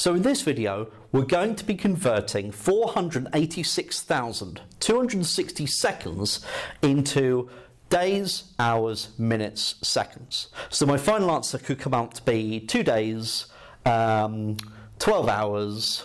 So in this video, we're going to be converting 486,260 seconds into days, hours, minutes, seconds. So my final answer could come out to be two days, um, 12 hours,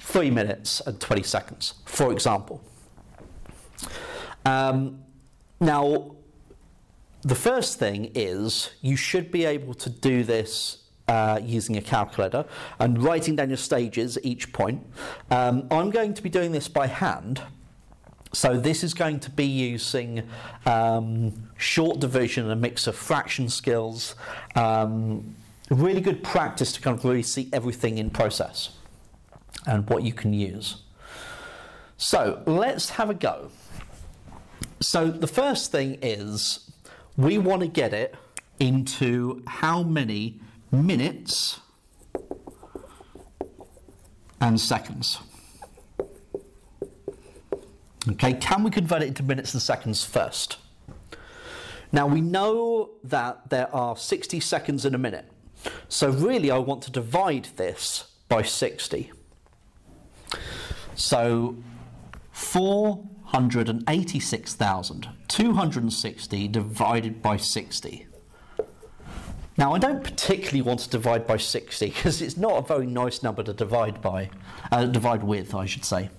3 minutes and 20 seconds, for example. Um, now, the first thing is you should be able to do this uh, using a calculator and writing down your stages at each point. Um, I'm going to be doing this by hand. So this is going to be using um, short division and a mix of fraction skills. Um, really good practice to kind of really see everything in process and what you can use. So let's have a go. So the first thing is we want to get it into how many minutes and seconds. Okay, can we convert it into minutes and seconds first? Now we know that there are 60 seconds in a minute. So really I want to divide this by 60. So 486,260 divided by 60. Now I don't particularly want to divide by 60 because it's not a very nice number to divide by, uh, divide with I should say.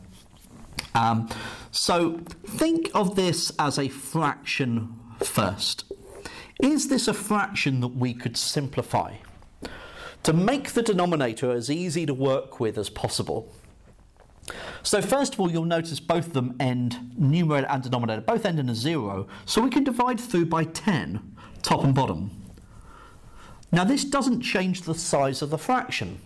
Um, so think of this as a fraction first. Is this a fraction that we could simplify? To make the denominator as easy to work with as possible, so first of all, you'll notice both of them end, numerator and denominator, both end in a zero. So we can divide through by 10, top and bottom. Now this doesn't change the size of the fraction,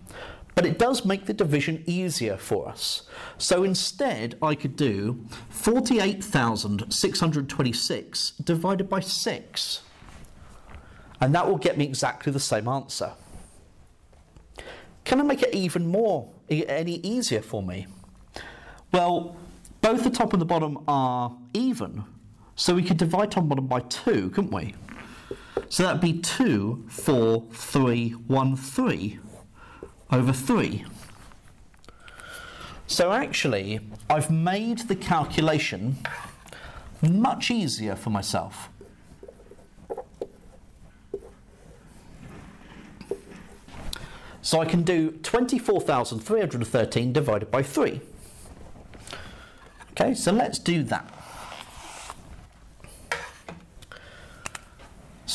but it does make the division easier for us. So instead, I could do 48,626 divided by 6. And that will get me exactly the same answer. Can I make it even more, any easier for me? Well, both the top and the bottom are even, so we could divide top and bottom by 2, couldn't we? So that'd be 2, 4, 3, 1, 3 over 3. So actually, I've made the calculation much easier for myself. So I can do 24,313 divided by 3. Okay, so let's do that.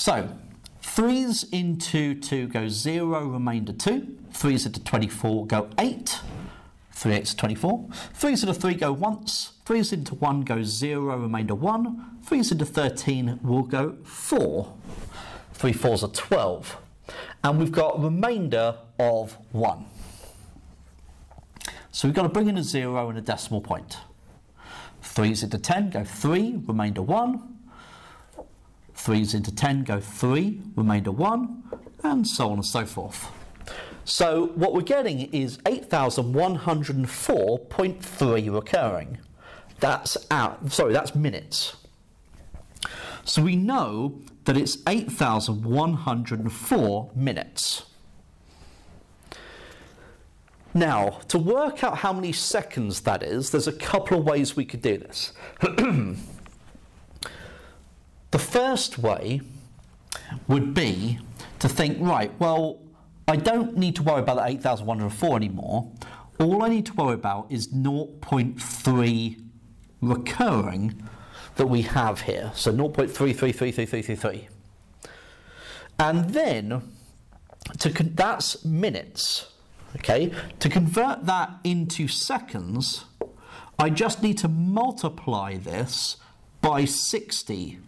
So, 3's into 2 go 0, remainder 2. 3's into 24 go 8. 3 8's 24. 3's into 3 go once. 3's into 1 go 0, remainder 1. 3's into 13 will go 4. 3 4's are 12. And we've got a remainder of 1. So we've got to bring in a 0 and a decimal point. 3's into 10 go 3, remainder 1. 3's into 10 go 3, remainder 1, and so on and so forth. So what we're getting is 8,104.3 recurring. That's out, sorry, that's minutes. So we know that it's 8,104 minutes. Now, to work out how many seconds that is, there's a couple of ways we could do this. the first way would be to think, right, well, I don't need to worry about the 8,104 anymore. All I need to worry about is 0.3 recurring that we have here. So 0.333333. And then, to that's minutes. Okay, to convert that into seconds, I just need to multiply this by 60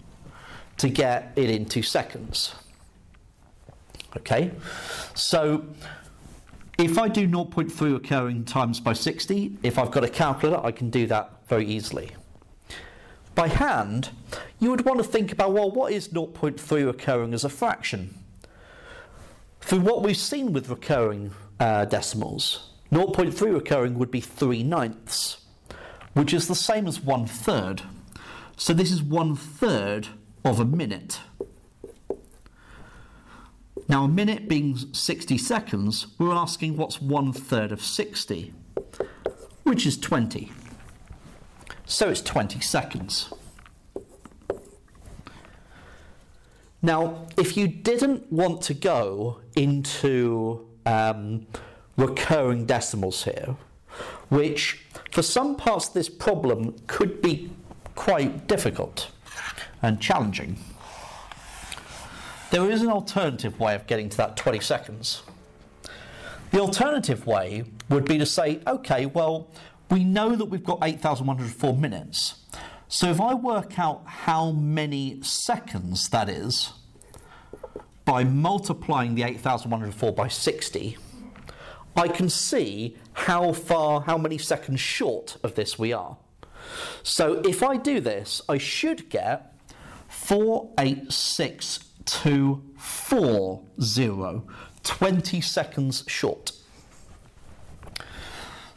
to get it into seconds. Okay, so if I do 0.3 recurring times by 60, if I've got a calculator, I can do that very easily. By hand, you would want to think about, well, what is 0.3 recurring as a fraction? Through what we've seen with recurring uh, decimals. 0.3 recurring would be 3 ninths, which is the same as 1 third. So this is 1 third of a minute. Now, a minute being 60 seconds, we're asking what's one third of 60, which is 20. So it's 20 seconds. Now, if you didn't want to go into um, recurring decimals here, which for some parts of this problem could be quite difficult and challenging, there is an alternative way of getting to that 20 seconds. The alternative way would be to say, okay, well, we know that we've got 8,104 minutes. So if I work out how many seconds that is by multiplying the 8,104 by 60, I can see how far, how many seconds short of this we are. So if I do this, I should get 48624, 20 seconds short.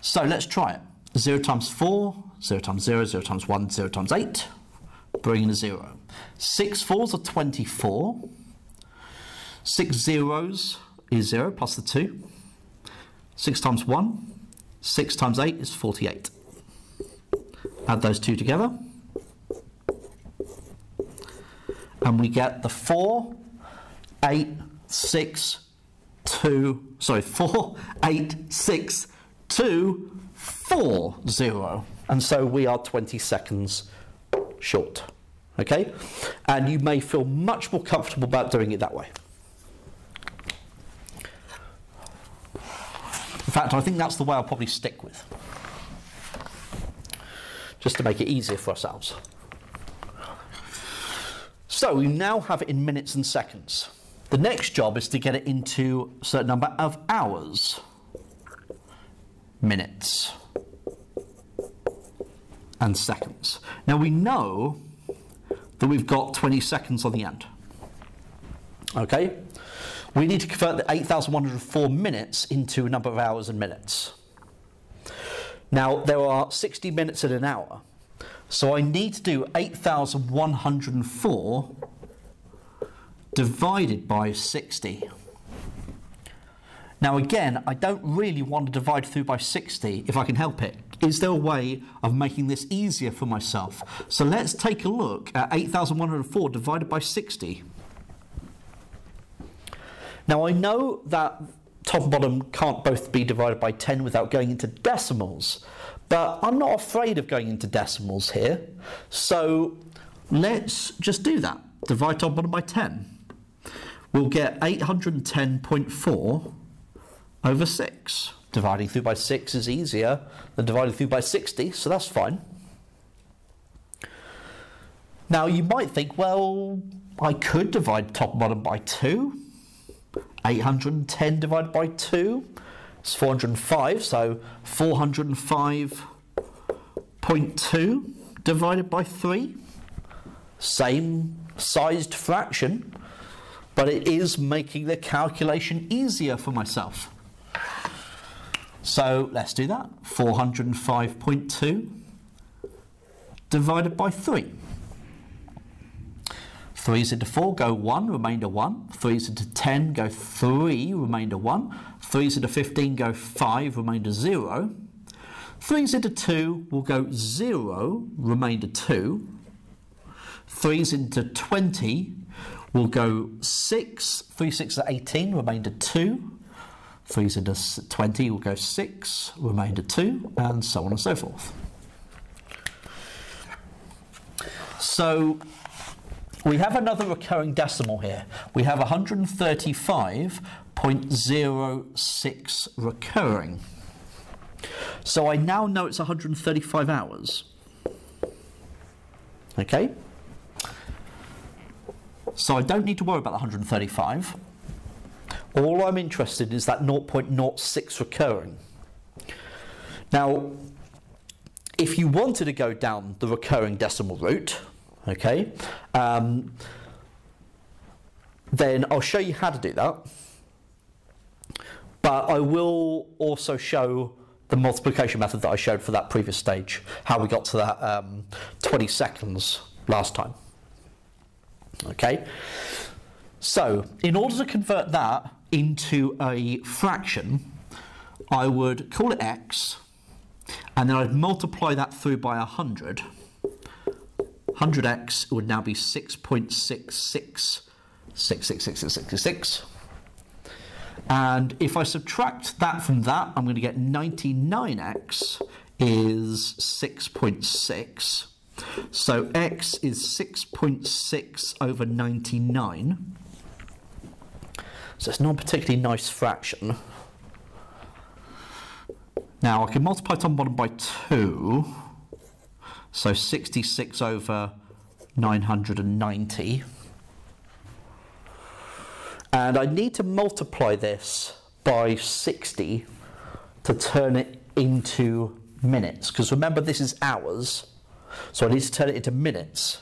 So let's try it. 0 times 4, 0 times 0, 0 times 1, 0 times 8, bringing a 0. 6 fours are 24. 6 zeros is 0 plus the 2. 6 times 1, 6 times 8 is 48. Add those two together. And we get the 4, 8, 6, 2, sorry, 4, 8, 6, 2, 4, 0. And so we are 20 seconds short. Okay? And you may feel much more comfortable about doing it that way. In fact, I think that's the way I'll probably stick with. Just to make it easier for ourselves. So we now have it in minutes and seconds. The next job is to get it into a certain number of hours, minutes, and seconds. Now we know that we've got 20 seconds on the end. Okay? we need to convert the 8,104 minutes into a number of hours and minutes. Now, there are 60 minutes in an hour, so I need to do 8,104 divided by 60. Now again, I don't really want to divide through by 60 if I can help it. Is there a way of making this easier for myself? So let's take a look at 8,104 divided by 60. Now I know that top and bottom can't both be divided by 10 without going into decimals, but I'm not afraid of going into decimals here. So let's just do that. Divide top bottom by 10. We'll get 810.4 over 6. Dividing through by 6 is easier than dividing through by 60, so that's fine. Now you might think, well, I could divide top and bottom by 2. 810 divided by 2 is 405, so 405.2 divided by 3. Same sized fraction, but it is making the calculation easier for myself. So let's do that. 405.2 divided by 3. 3's into 4, go 1, remainder 1. 3's into 10, go 3, remainder 1. 3's into 15, go 5, remainder 0. 3's into 2 will go 0, remainder 2. 3's into 20 will go 6, 3 6 are 18, remainder 2. 3's into 20 will go 6, remainder 2, and so on and so forth. So we have another recurring decimal here. We have 135.06 recurring. So I now know it's 135 hours. Okay? So I don't need to worry about the 135. All I'm interested in is that 0.06 recurring. Now, if you wanted to go down the recurring decimal route, okay, um, then I'll show you how to do that. But I will also show the multiplication method that I showed for that previous stage, how we got to that um, 20 seconds last time. Okay. So, in order to convert that into a fraction, I would call it x, and then I'd multiply that through by 100. 100x would now be 6.66666666. And if I subtract that from that, I'm going to get 99x is 6.6. So x is 6.6 over 99. So it's not a particularly nice fraction. Now I can multiply top and bottom by 2. So 66 over 990. And I need to multiply this by 60 to turn it into minutes. Because remember, this is hours. So I need to turn it into minutes.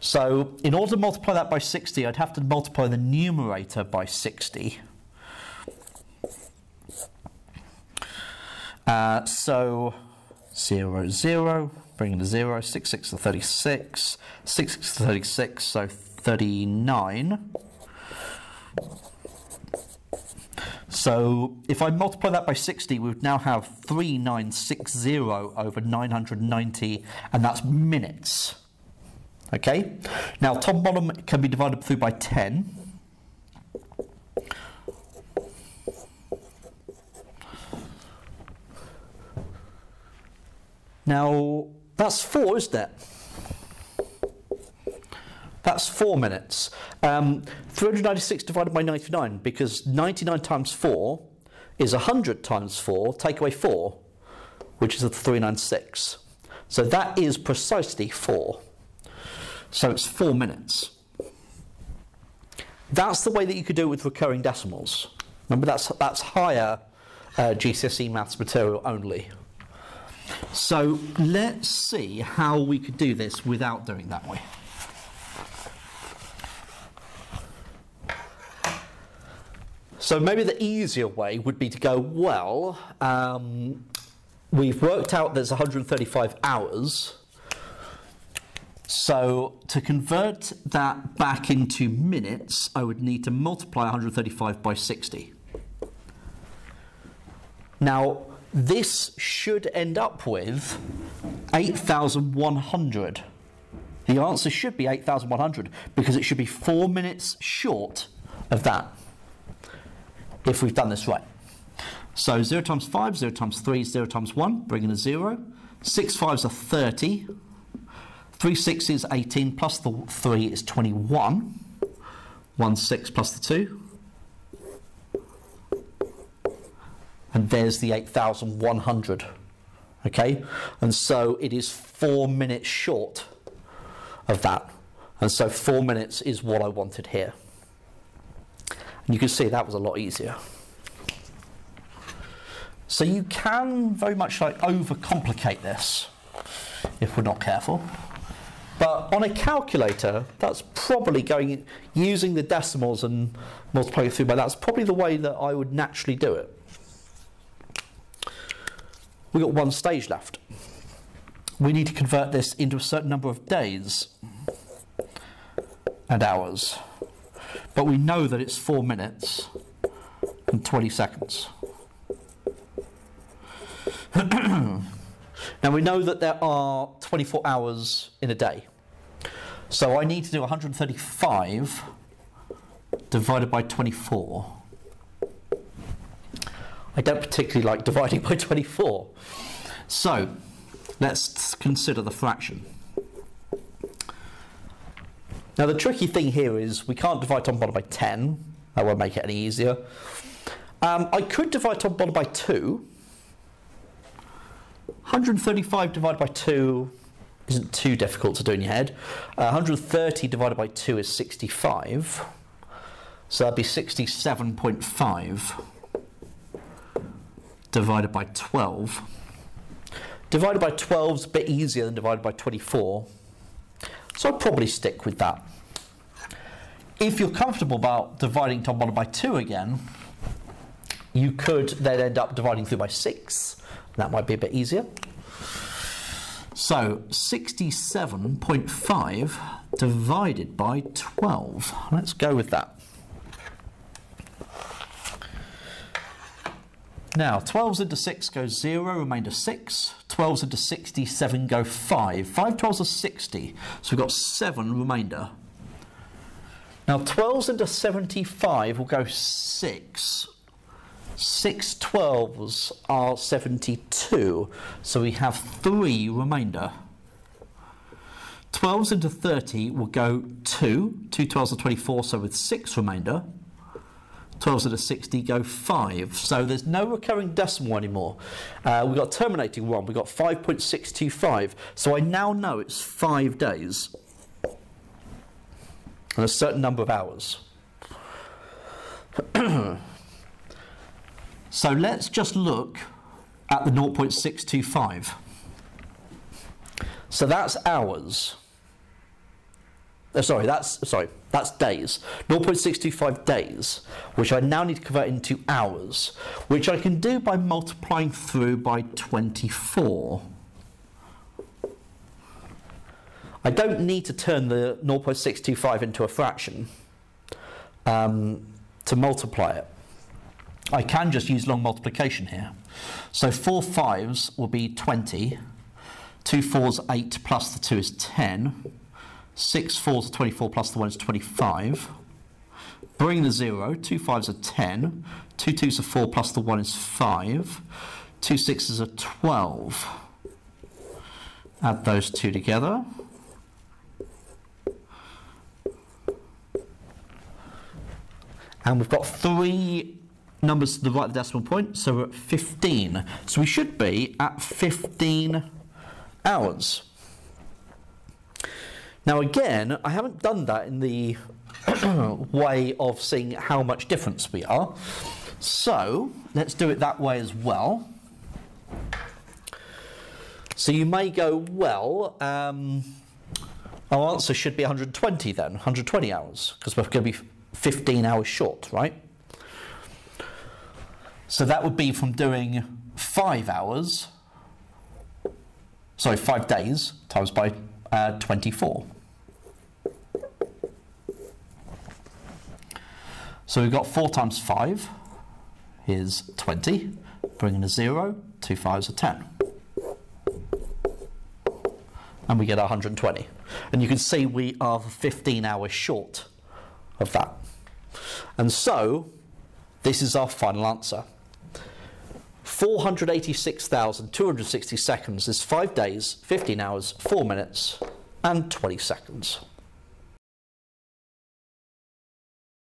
So in order to multiply that by 60, I'd have to multiply the numerator by 60. Uh, so 0, 0, bringing to 0, 6, 6 to 36, 6, 6 to 36, so 39. So if I multiply that by 60, we would now have 3960 over 990, and that's minutes. Okay? Now, top bottom can be divided through by 10. Now, that's 4, isn't it? That's 4 minutes. Um, 396 divided by 99, because 99 times 4 is 100 times 4, take away 4, which is a 396. So that is precisely 4. So it's 4 minutes. That's the way that you could do it with recurring decimals. Remember, that's, that's higher uh, GCSE maths material only. So let's see how we could do this without doing that way. So maybe the easier way would be to go, well, um, we've worked out there's 135 hours. So to convert that back into minutes, I would need to multiply 135 by 60. Now, this should end up with 8,100. The answer should be 8,100 because it should be four minutes short of that if we've done this right. So 0 times 5, 0 times 3, 0 times 1, bringing a 0. 6 5s are 30. 3 6 is 18, plus the 3 is 21. 1 6 plus the 2. And there's the 8,100. Okay? And so it is 4 minutes short of that. And so 4 minutes is what I wanted here. And you can see that was a lot easier. So you can very much like overcomplicate this if we're not careful. But on a calculator, that's probably going using the decimals and multiplying through by that's probably the way that I would naturally do it. We've got one stage left. We need to convert this into a certain number of days and hours. But we know that it's four minutes and 20 seconds. now we know that there are 24 hours in a day. So I need to do 135 divided by 24. I don't particularly like dividing by 24. So let's consider the fraction. Now the tricky thing here is we can't divide top and bottom by 10. That won't make it any easier. Um, I could divide top and bottom by 2. 135 divided by 2 isn't too difficult to do in your head. Uh, 130 divided by 2 is 65. So that'd be 67.5 divided by 12. Divided by 12 is a bit easier than divided by 24. So I'd probably stick with that. If you're comfortable about dividing top bottom by 2 again, you could then end up dividing through by 6. That might be a bit easier. So 67.5 divided by 12. Let's go with that. Now, 12s into 6 goes 0, remainder 6. 12s into 67 go 5. 5 12s are 60, so we've got 7 remainder. Now, 12s into 75 will go 6. 6 12s are 72, so we have 3 remainder. 12s into 30 will go 2. 2 12s are 24, so with 6 remainder. 12s into 60 go 5. So there's no recurring decimal anymore. Uh, we've got terminating 1. We've got 5.625. So I now know it's 5 days. And a certain number of hours. so let's just look at the 0.625. So that's hours. Uh, sorry, that's sorry, that's days. 0.625 days, which I now need to convert into hours, which I can do by multiplying through by 24. I don't need to turn the 0.625 into a fraction um, to multiply it. I can just use long multiplication here. So 4 fives will be 20, 2 fours 8 plus the 2 is 10, 6 fours are 24 plus the 1 is 25. Bring the 0, 2 fives are 10, 2 twos are 4 plus the 1 is 5, 2 sixes are 12. Add those two together. And we've got three numbers to the right of the decimal point, so we're at 15. So we should be at 15 hours. Now again, I haven't done that in the way of seeing how much difference we are. So let's do it that way as well. So you may go, well, um, our answer should be 120 then, 120 hours, because we're going to be 15 hours short, right? So that would be from doing five hours, sorry, five days times by uh, 24. So we've got 4 times 5 is 20, bringing a 0, 2 5s are 10. And we get 120. And you can see we are 15 hours short of that. And so, this is our final answer. 486,260 seconds is 5 days, 15 hours, 4 minutes, and 20 seconds.